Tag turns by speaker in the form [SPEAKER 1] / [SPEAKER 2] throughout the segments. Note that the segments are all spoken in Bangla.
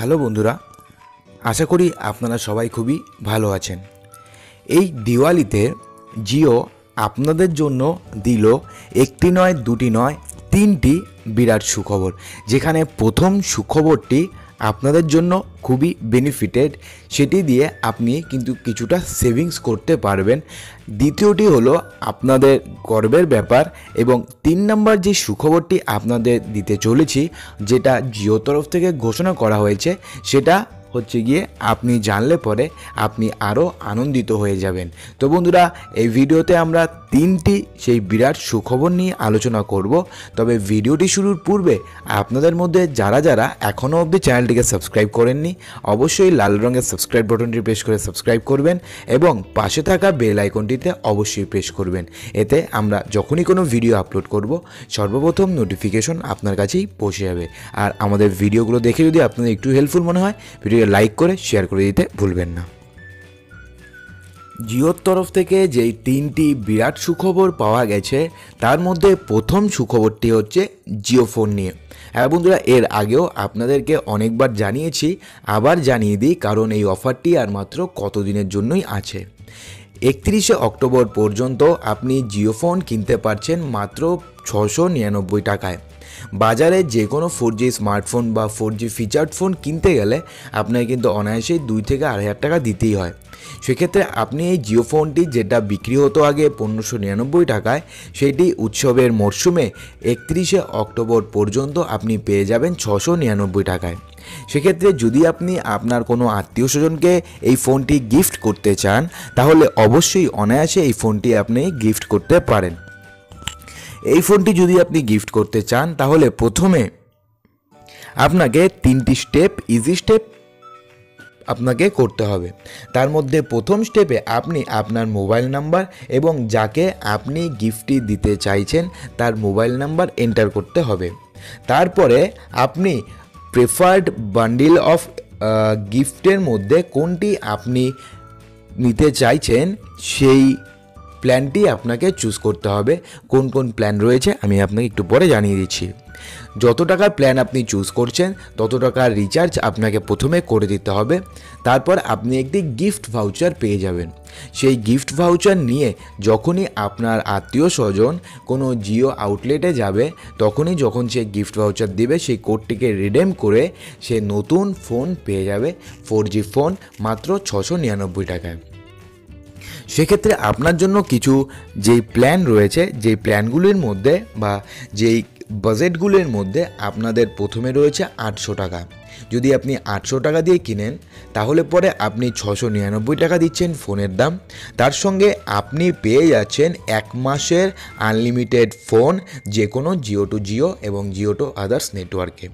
[SPEAKER 1] হ্যালো বন্ধুরা, আশা করি আপনারা সবাই খুবই ভালো আছেন। এই দিওয়ালিতে জিও আপনাদের জন্য দিল একটি নয়, দুটি নয়, তিনটি বিরাট সুখবর। যেখানে প্রথম সুখবরটি আপনাদের জন্য খুবই বেনিফিটেড সেটি দিয়ে আপনি কিন্তু কিছুটা সেভিংস করতে পারবেন। দ্বিতীয়টি হলো আপনাদের গর্বের ব্যাপার এবং তিন নম্বর যে সুখবরটি আপনাদের দিতে চলেছি, যেটা জিও তরফ থেকে ঘোষণা করা হয়েছে, সেটা হচ্ছে গিয়ে আপনি জানলে পরে আপনি আরও আনন্দিত হয়ে যাবেন। তো বন্ধুরা, এই ভিডিওতে আমরা তিনটি সেই বিরাট সুখবর নিয়ে আলোচনা করব। তবে ভিডিওটি শুরুর পূর্বে আপনাদের মধ্যে যারা যারা এখনও অবধি চ্যানেলটিকে সাবস্ক্রাইব করেননি, অবশ্যই লাল রঙের সাবস্ক্রাইব বাটনটি প্রেস করে সাবস্ক্রাইব করবেন এবং পাশে থাকা বেল আইকনটিতে অবশ্যই প্রেস করবেন। এতে আমরা যখনই কোনো ভিডিও আপলোড করব, সর্বপ্রথম নোটিফিকেশন আপনার কাছেই পৌঁছে যাবে। আর আমাদের ভিডিওগুলো দেখে যদি আপনাদের একটু হেল্পফুল মনে হয় ভিডিও লাইক করে শেয়ার করে দিতে ভুলবেন না। জিওর তরফ থেকে যেই তিনটি বিরাট সুখবর পাওয়া গেছে, তার মধ্যে প্রথম সুখবরটি হচ্ছে জিও ফোন নিয়ে। হ্যাঁ বন্ধুরা, এর আগেও আপনাদেরকে অনেকবার জানিয়েছি, আবার জানিয়ে দিই, কারণ এই অফারটি আর মাত্র কতদিনের জন্যই আছে। একত্রিশে অক্টোবর পর্যন্ত আপনি জিও ফোন কিনতে পারছেন মাত্র ছশো নিরানব্বই টাকায়। বাজারে যে কোনো ফোর জি স্মার্টফোন বা ফোর জি ফিচার্ড ফোন কিনতে গেলে আপনাকে কিন্তু অনায়াসেই দুই থেকে আড়াই হাজার টাকা দিতেই হয়। সেক্ষেত্রে আপনি এই জিও ফোনটি যেটা বিক্রি হতো আগে পনেরোশো নিরানব্বই টাকায়, সেটি উৎসবের মরশুমে একত্রিশে অক্টোবর পর্যন্ত আপনি পেয়ে যাবেন ছশো নিরানব্বই টাকায়। সেক্ষেত্রে যদি আপনি আপনার কোনো আত্মীয় স্বজনকে এই ফোনটি গিফট করতে চান, তাহলে অবশ্যই অনায়াসে এই ফোনটি আপনি গিফট করতে পারেন। এই ফোনটি যদি আপনি গিফট করতে চান, তাহলে প্রথমে আপনাকে তিনটি স্টেপ ইজি স্টেপ আপনাকে করতে হবে। তার মধ্যে প্রথম স্টেপে আপনি আপনার মোবাইল নাম্বার এবং যাকে আপনি গিফটটি দিতে চাইছেন, তার মোবাইল নাম্বার এন্টার করতে হবে। তারপরে আপনি প্রেফার্ড বান্ডিল অফ গিফটের মধ্যে কোনটি আপনি নিতে চাইছেন, সেই প্ল্যানটি আপনাকে চুজ করতে হবে। কোন কোন প্ল্যান রয়েছে আমি আপনাকে একটু পরে জানিয়ে দিচ্ছি। যত টাকার প্ল্যান আপনি চুজ করছেন, তত টাকার রিচার্জ আপনাকে প্রথমে করে দিতে হবে। তারপর আপনি একটি গিফট ভাউচার পেয়ে যাবেন। সেই গিফট ভাউচার নিয়ে যখনই আপনার আত্মীয় স্বজন কোনো জিও আউটলেটে যাবে, তখনই যখন সে গিফট ভাউচার দেবে, সেই কোডটিকে রিডেম করে সে নতুন ফোন পেয়ে যাবে, ফোর ফোন মাত্র ছশো নিরানব্বই টাকায়। সেক্ষেত্রে আপনার জন্য কিছু যেই প্ল্যান রয়েছে, যেই প্ল্যানগুলির মধ্যে বা যেই বাজেটগুলির মধ্যে আপনাদের প্রথমে রয়েছে আটশো টাকা। যদি আপনি আটশো টাকা দিয়ে কিনেন, তাহলে পরে আপনি ছশো নিরানব্বই টাকা দিচ্ছেন ফোনের দাম। তার সঙ্গে আপনি পেয়ে যাচ্ছেন এক মাসের আনলিমিটেড ফোন যে কোনো জিও টু জিও এবং জিও টু আদার্স নেটওয়ার্কে।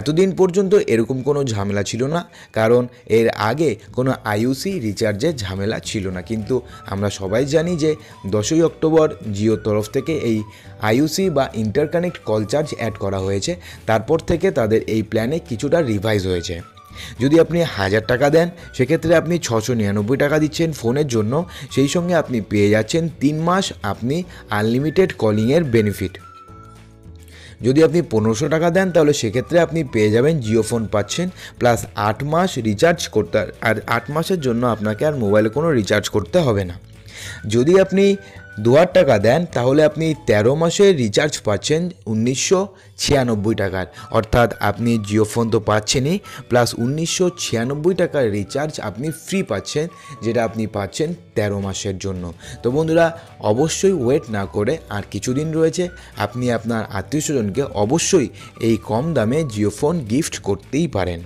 [SPEAKER 1] এতদিন পর্যন্ত এরকম কোনো ঝামেলা ছিল না, কারণ এর আগে কোনো আইউসি রিচার্জের ঝামেলা ছিল না। কিন্তু আমরা সবাই জানি যে দশই অক্টোবর জিও তরফ থেকে এই আইউসি বা ইন্টারকানেক্ট কল চার্জ অ্যাড করা হয়েছে। তারপর থেকে তাদের এই প্ল্যানে কিছুটা রিভাইজ হয়েছে যদি আপনি হাজার টাকা দেন, সেক্ষেত্রে আপনি ছশো নিরানব্বই টাকা দিচ্ছেন ফোনের জন্য। সেই সঙ্গে আপনি পেয়ে যাচ্ছেন তিন মাস আপনি আনলিমিটেড কলিংয়ের বেনিফিট যদি আপনি পনেরোশো টাকা দেন, তাহলে সেক্ষেত্রে আপনি পেয়ে যাবেন জিও ফোন পাচ্ছেন প্লাস আট মাস রিচার্জ করতে আর আট মাসের জন্য আপনাকে আর মোবাইলে কোনো রিচার্জ করতে হবে না। যদি আপনি দু হাজার টাকা দেন, তাহলে আপনি তেরো মাসের রিচার্জ পাচ্ছেন উনিশশো ছিয়ানব্বই টাকার। অর্থাৎ আপনি জিও ফোন তো পাচ্ছেনই প্লাস উনিশশো ছিয়ানব্বই টাকার রিচার্জ আপনি ফ্রি পাচ্ছেন, যেটা আপনি পাচ্ছেন তেরো মাসের জন্য। তো বন্ধুরা, অবশ্যই ওয়েট না করে আর কিছুদিন রয়েছে, আপনি আপনার আত্মীয় স্বজনকে অবশ্যই এই কম দামে জিও ফোন গিফট করতেই পারেন।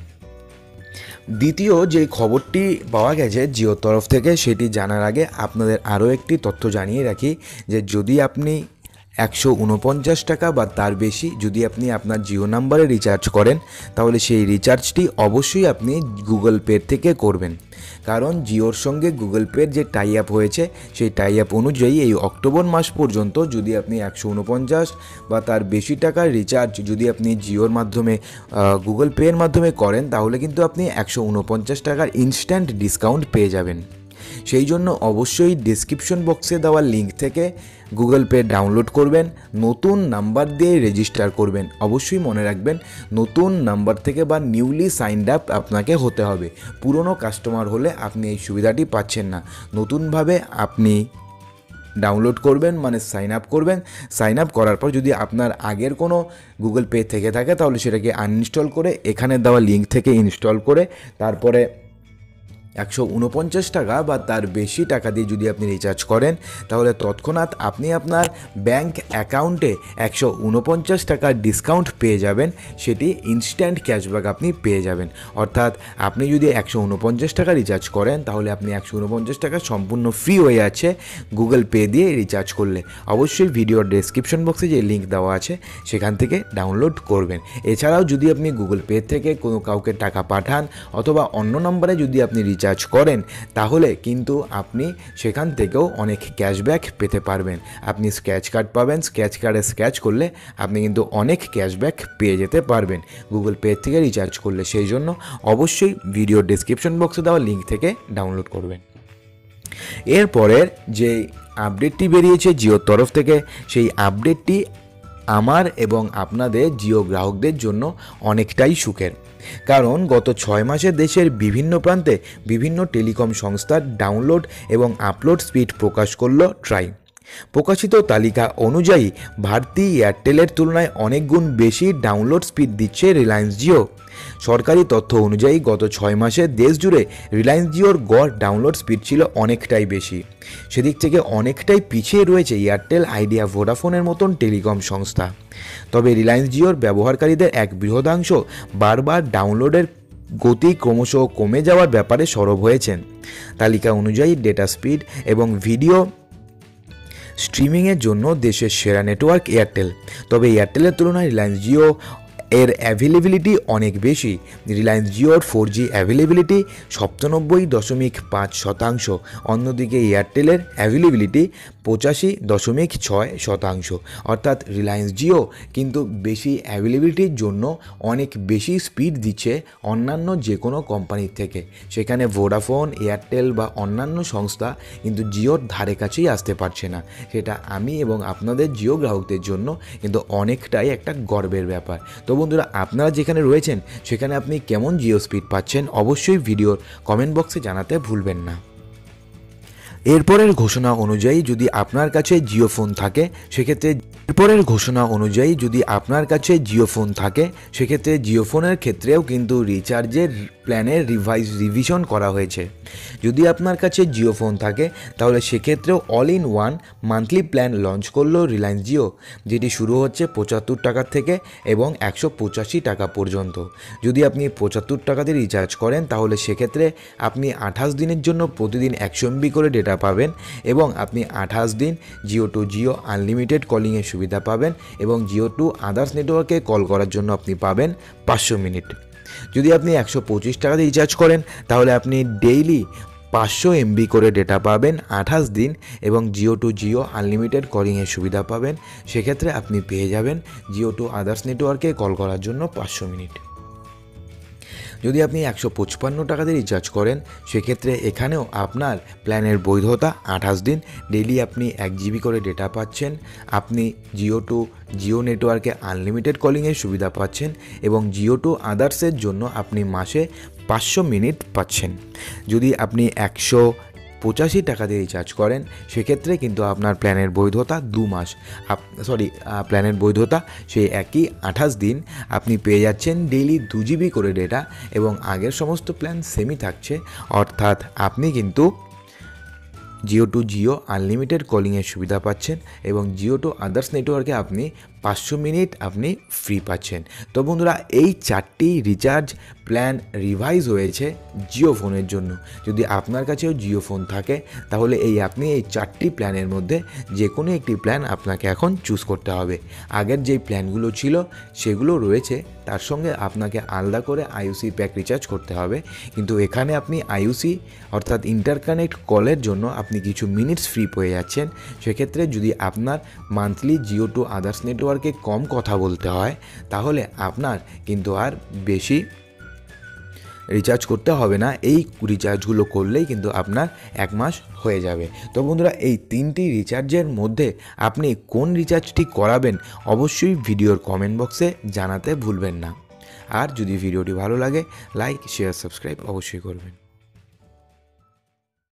[SPEAKER 1] দ্বিতীয় যে খবরটি পাওয়া গেছে জিওর তরফ থেকে, সেটি জানার আগে আপনাদের আরও একটি তথ্য জানিয়ে রাখি যে যদি আপনি একশো উনপঞ্চাশ টাকা বা তার বেশি যদি আপনি আপনার জিও নাম্বারে রিচার্জ করেন, তাহলে সেই রিচার্জটি অবশ্যই আপনি গুগল পে থেকে করবেন। কারণ জিওর সঙ্গে গুগল পের যে টাই আপ হয়েছে, সেই টাই আপ অনুযায়ী এই অক্টোবর মাস পর্যন্ত যদি আপনি একশো উনপঞ্চাশ বা তার বেশি টাকার রিচার্জ যদি আপনি জিওর মাধ্যমে গুগল পের মাধ্যমে করেন, তাহলে কিন্তু আপনি একশো উনপঞ্চাশ টাকার ইনস্ট্যান্ট ডিসকাউন্ট পেয়ে যাবেন। সেই জন্য অবশ্যই ডিসক্রিপশন বক্সে দেওয়া লিঙ্ক থেকে গুগল পে ডাউনলোড করবেন, নতুন নাম্বার দিয়ে রেজিস্টার করবেন। অবশ্যই মনে রাখবেন, নতুন নাম্বার থেকে বা নিউলি সাইন্ড আপ আপনাকে হতে হবে। পুরনো কাস্টমার হলে আপনি এই সুবিধাটি পাচ্ছেন না। নতুনভাবে আপনি ডাউনলোড করবেন মানে সাইন আপ করবেন। সাইন আপ করার পর যদি আপনার আগের কোনো গুগল পে থেকে থাকে, তাহলে সেটাকে আনইনস্টল করে এখানে দেওয়া লিঙ্ক থেকে ইনস্টল করে তারপরে একশো উনপঞ্চাশ টাকা বা তার বেশি টাকা দিয়ে যদি আপনি রিচার্জ করেন, তাহলে তৎক্ষণাৎ আপনি আপনার ব্যাংক অ্যাকাউন্টে একশো উনপঞ্চাশ টাকার ডিসকাউন্ট পেয়ে যাবেন। সেটি ইনস্ট্যান্ট ক্যাশব্যাক আপনি পেয়ে যাবেন। অর্থাৎ আপনি যদি একশো উনপঞ্চাশ টাকা রিচার্জ করেন, তাহলে আপনি একশো উনপঞ্চাশ টাকা সম্পূর্ণ ফ্রি হয়ে যাচ্ছে গুগল পে দিয়ে রিচার্জ করলে। অবশ্যই ভিডিওর ডেসক্রিপশন বক্সে যে লিঙ্ক দেওয়া আছে, সেখান থেকে ডাউনলোড করবেন। এছাড়াও যদি আপনি গুগল পে থেকে কোনো কাউকে টাকা পাঠান, অথবা অন্য নম্বরে যদি আপনি রিচার্জ করেন, তাহলে কিন্তু আপনি সেখান থেকেও অনেক ক্যাশব্যাক পেতে পারবেন। আপনি স্ক্র্যাচ কার্ড পাবেন স্ক্র্যাচ কার্ডে স্ক্র্যাচ করলে আপনি কিন্তু অনেক ক্যাশব্যাক পেয়ে যেতে পারবেন। গুগল পে থেকে রিচার্জ করলে সেই জন্য অবশ্যই ভিডিও ডিসক্রিপশন বক্সে দেওয়া লিঙ্ক থেকে ডাউনলোড করবেন। এরপরের যে আপডেটটি বেরিয়েছে জিওর তরফ থেকে, সেই আপডেটটি আমার এবং আপনাদের জিও গ্রাহকদের জন্য অনেকটাই সুখের। কারণ গত ছয় মাসে দেশের বিভিন্ন প্রান্তে বিভিন্ন টেলিকম সংস্থার ডাউনলোড এবং আপলোড স্পিড প্রকাশ করল ট্রাই। প্রকাশিত তালিকা অনুযায়ী, ভারতী এয়ারটেলের তুলনায় অনেক গুণ বেশি ডাউনলোড স্পিড দিচ্ছে রিলায়েন্স জিও। সরকারি তথ্য অনুযায়ী, গত ছয় মাসে দেশ জুড়ে রিলায়েন্স জিওর গড় ডাউনলোড স্পিড ছিল অনেকটাই বেশি। সেদিক থেকে অনেকটাই পিছিয়ে রয়েছে এয়ারটেল আইডিয়া ভোডাফোনের মতন টেলিকম সংস্থা। তবে রিলায়েন্স জিওর ব্যবহারকারীদের এক বৃহদাংশ বারবার ডাউনলোডের গতি ক্রমশ কমে যাওয়ার ব্যাপারে সরব হয়েছেন। তালিকা অনুযায়ী, ডেটা স্পিড এবং ভিডিও স্ট্রিমিংয়ের জন্য দেশের সেরা নেটওয়ার্ক এয়ারটেল। তবে এয়ারটেলের তুলনায় রিলায়েন্স জিও এর অ্যাভেলেবিলিটি অনেক বেশি। রিলায়েন্স জিওর ফোর জি অ্যাভেলেবিলিটি সপ্তানব্বই দশমিক পাঁচ শতাংশ। অন্যদিকে এয়ারটেলের অ্যাভেলেবিলিটি পঁচাশি দশমিক ছয় শতাংশ। অর্থাৎ রিলায়েন্স জিও কিন্তু বেশি অ্যাভেলেবিলিটির জন্য অনেক বেশি স্পিড দিচ্ছে অন্যান্য যে কোনো কোম্পানির থেকে। সেখানে ভোডাফোন এয়ারটেল বা অন্যান্য সংস্থা কিন্তু জিওর ধারে কাছেই আসতে পারছে না। সেটা আমি এবং আপনাদের জিও গ্রাহকদের জন্য কিন্তু অনেকটাই একটা গর্বের ব্যাপার। তো বন্ধুরা, আপনারা যেখানে রয়েছেন, সেখানে আপনি কেমন জিও স্পিড পাচ্ছেন অবশ্যই ভিডিওর কমেন্ট বক্সে জানাতে ভুলবেন না। এরপরের ঘোষণা অনুযায়ী যদি আপনার কাছে জিও ফোন থাকে, সেক্ষেত্রে এরপরের ঘোষণা অনুযায়ী যদি আপনার কাছে জিও ফোন থাকে, সেক্ষেত্রে জিও ফোনের ক্ষেত্রেও কিন্তু রিচার্জের প্ল্যানের রিভাইজ রিভিশন করা হয়েছে। যদি আপনার কাছে জিও ফোন থাকে, তাহলে সেক্ষেত্রেও all in one monthly plan launch করল রিলায়েন্স জিও যেটি শুরু হচ্ছে পঁচাত্তর টাকার থেকে এবং একশো পঁচাশি টাকা পর্যন্ত। যদি আপনি পঁচাত্তর টাকাতে রিচার্জ করেন, তাহলে সেক্ষেত্রে আপনি আঠাশ দিনের জন্য প্রতিদিন একশো এমবি করে ডেটা পাবেন এবং আপনি আঠাশ দিন জিও টু জিও আনলিমিটেড কলিংয়ের সুবিধা পাবেন এবং জিও টু আদার্স নেটওয়ার্কে কল করার জন্য আপনি পাবেন পাঁচশো মিনিট। যদি আপনি একশো পঁচিশ টাকাতে রিচার্জ করেন, তাহলে আপনি ডেইলি পাঁচশো এমবি করে ডেটা পাবেন আঠাশ দিন এবং জিও টু জিও আনলিমিটেড কলিংয়ের সুবিধা পাবেন। সেক্ষেত্রে আপনি পেয়ে যাবেন জিও টু আদার্স নেটওয়ার্কে কল করার জন্য পাঁচশো মিনিট। যদি আপনি একশো পঁচপান্ন দিয়ে রিচার্জ করেন, সেক্ষেত্রে এখানেও আপনার প্ল্যানের বৈধতা আঠাশ দিন। ডেলি আপনি এক জিবি করে ডেটা পাচ্ছেন। আপনি জিও টু জিও নেটওয়ার্কে আনলিমিটেড কলিংয়ের সুবিধা পাচ্ছেন এবং জিও টু আদার্সের জন্য আপনি মাসে পাঁচশো মিনিট পাচ্ছেন। যদি আপনি একশো পঁচাশি টাকা দিয়ে রিচার্জ করেন, সেক্ষেত্রে কিন্তু আপনার প্ল্যানের বৈধতা দু মাস। সরি প্ল্যানের বৈধতা সেই একই আঠাশ দিন আপনি পেয়ে যাচ্ছেন ডেইলি দু জিবি করে ডেটা এবং আগের সমস্ত প্ল্যান সেমই থাকছে। অর্থাৎ আপনি কিন্তু জিও টু জিও আনলিমিটেড কলিংয়ের সুবিধা পাচ্ছেন এবং জিও টু আদার্স নেটওয়ার্কে আপনি পাঁচশো মিনিট আপনি ফ্রি পাচ্ছেন। তো বন্ধুরা, এই চারটি রিচার্জ প্ল্যান রিভাইজ হয়েছে জিও ফোনের জন্য। যদি আপনার কাছেও জিও ফোন থাকে, তাহলে এই আপনি এই চারটি প্ল্যানের মধ্যে যে কোনো একটি প্ল্যান আপনাকে এখন চুজ করতে হবে। আগের যেই প্ল্যানগুলো ছিল, সেগুলো রয়েছে। তার সঙ্গে আপনাকে আলাদা করে আইউসি প্যাক রিচার্জ করতে হবে। কিন্তু এখানে আপনি আইউসি অর্থাৎ ইন্টারকানেক্ট কলের জন্য আপনি কিছু মিনিটস ফ্রি পেয়ে যাচ্ছেন। সেক্ষেত্রে যদি আপনার মান্থলি জিও টু আদার্স নেটওয়ার্কে কম কথা বলতে হয়, তাহলে আপনার কিন্তু আর বেশি রিচার্জ করতে হবে না। এই রিচার্জগুলো করলেই কিন্তু আপনার এক মাস হয়ে যাবে। তো বন্ধুরা, এই তিনটি রিচার্জের মধ্যে আপনি কোন রিচার্জটি করাবেন, অবশ্যই ভিডিওর কমেন্ট বক্সে জানাতে ভুলবেন না। আর যদি ভিডিওটি ভালো লাগে লাইক শেয়ার সাবস্ক্রাইব অবশ্যই করবেন।